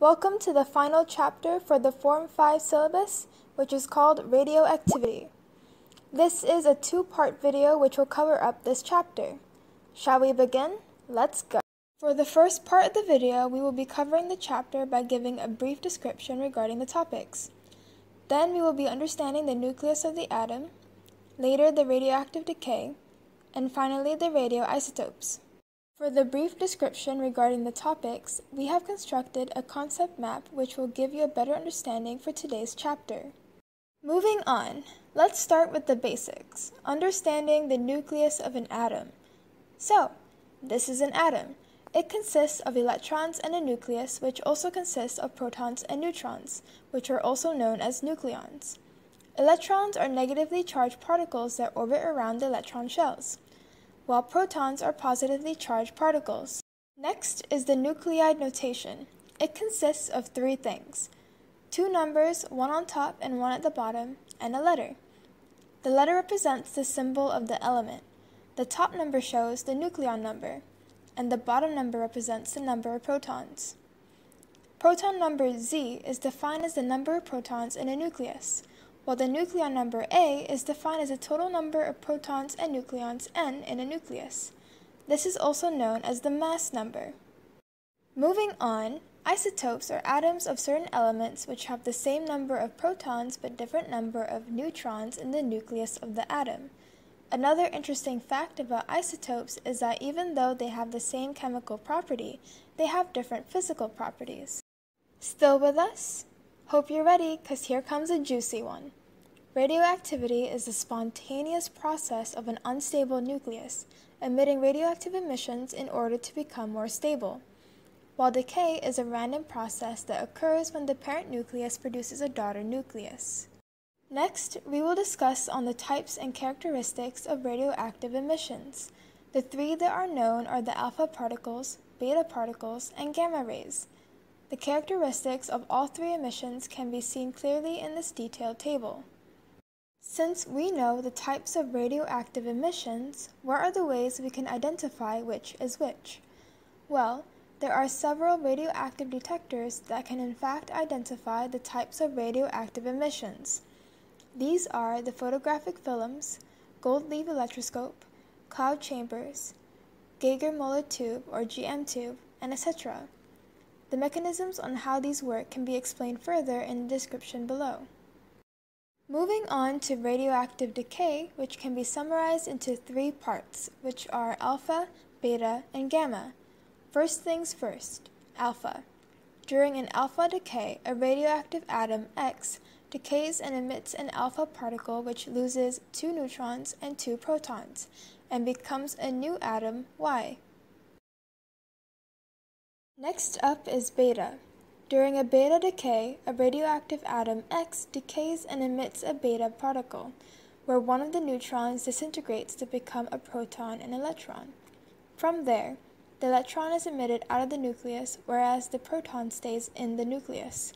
Welcome to the final chapter for the Form 5 syllabus, which is called Radioactivity. This is a two-part video which will cover up this chapter. Shall we begin? Let's go. For the first part of the video, we will be covering the chapter by giving a brief description regarding the topics. Then we will be understanding the nucleus of the atom, later the radioactive decay, and finally the radioisotopes. For the brief description regarding the topics, we have constructed a concept map which will give you a better understanding for today's chapter. Moving on, let's start with the basics, understanding the nucleus of an atom. So, this is an atom. It consists of electrons and a nucleus, which also consists of protons and neutrons, which are also known as nucleons. Electrons are negatively charged particles that orbit around the electron shells while protons are positively charged particles. Next is the nuclide notation. It consists of three things two numbers, one on top and one at the bottom, and a letter. The letter represents the symbol of the element. The top number shows the nucleon number, and the bottom number represents the number of protons. Proton number Z is defined as the number of protons in a nucleus while the nucleon number A is defined as the total number of protons and nucleons N in a nucleus. This is also known as the mass number. Moving on, isotopes are atoms of certain elements which have the same number of protons but different number of neutrons in the nucleus of the atom. Another interesting fact about isotopes is that even though they have the same chemical property, they have different physical properties. Still with us? Hope you're ready, because here comes a juicy one. Radioactivity is the spontaneous process of an unstable nucleus emitting radioactive emissions in order to become more stable, while decay is a random process that occurs when the parent nucleus produces a daughter nucleus. Next, we will discuss on the types and characteristics of radioactive emissions. The three that are known are the alpha particles, beta particles, and gamma rays. The characteristics of all three emissions can be seen clearly in this detailed table. Since we know the types of radioactive emissions, what are the ways we can identify which is which? Well, there are several radioactive detectors that can in fact identify the types of radioactive emissions. These are the photographic films, gold leaf electroscope, cloud chambers, Geiger-Müller tube or GM tube, and etc. The mechanisms on how these work can be explained further in the description below. Moving on to radioactive decay, which can be summarized into three parts, which are alpha, beta, and gamma. First things first, alpha. During an alpha decay, a radioactive atom X decays and emits an alpha particle which loses two neutrons and two protons and becomes a new atom Y. Next up is beta. During a beta decay, a radioactive atom X decays and emits a beta particle, where one of the neutrons disintegrates to become a proton and electron. From there, the electron is emitted out of the nucleus, whereas the proton stays in the nucleus.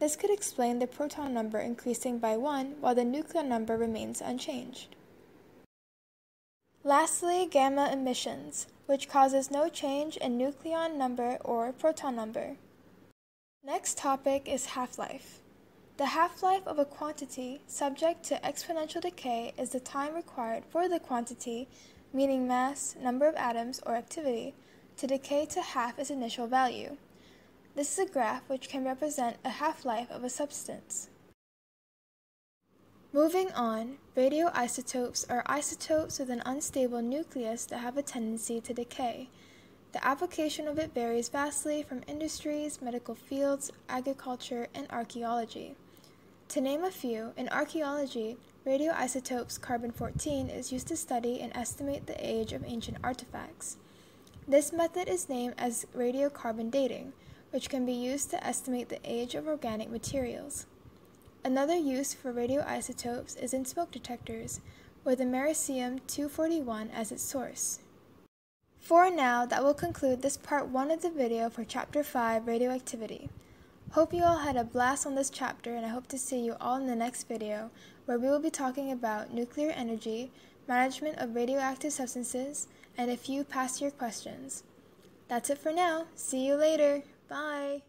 This could explain the proton number increasing by 1 while the nucleon number remains unchanged. Lastly, gamma emissions, which causes no change in nucleon number or proton number. Next topic is half-life. The half-life of a quantity subject to exponential decay is the time required for the quantity, meaning mass, number of atoms, or activity, to decay to half its initial value. This is a graph which can represent a half-life of a substance. Moving on, radioisotopes are isotopes with an unstable nucleus that have a tendency to decay. The application of it varies vastly from industries, medical fields, agriculture, and archaeology. To name a few, in archaeology, radioisotopes carbon 14 is used to study and estimate the age of ancient artifacts. This method is named as radiocarbon dating, which can be used to estimate the age of organic materials. Another use for radioisotopes is in smoke detectors, with americium 241 as its source. For now, that will conclude this part 1 of the video for Chapter 5, Radioactivity. Hope you all had a blast on this chapter and I hope to see you all in the next video where we will be talking about nuclear energy, management of radioactive substances, and a few past year questions. That's it for now. See you later. Bye.